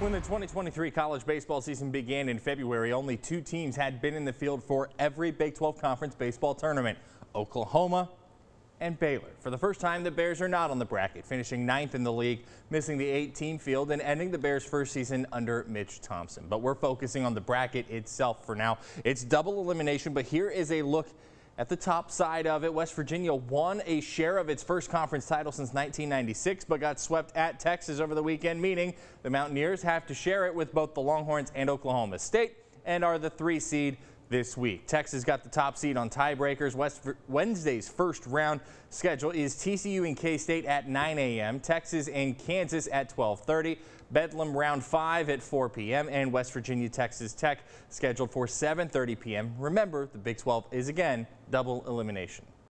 When the 2023 college baseball season began in February, only two teams had been in the field for every Big 12 Conference baseball tournament, Oklahoma and Baylor. For the first time, the Bears are not on the bracket, finishing ninth in the league, missing the 18 field and ending the Bears' first season under Mitch Thompson. But we're focusing on the bracket itself for now. It's double elimination, but here is a look at the top side of it, West Virginia won a share of its first conference title since 1996, but got swept at Texas over the weekend, meaning the Mountaineers have to share it with both the Longhorns and Oklahoma State and are the three seed this week. Texas got the top seed on tiebreakers. West Wednesday's first round schedule is TCU and K-State at 9 a.m., Texas and Kansas at 12:30, Bedlam round 5 at 4 p.m., and West Virginia Texas Tech scheduled for 7:30 p.m. Remember, the Big 12 is again double elimination.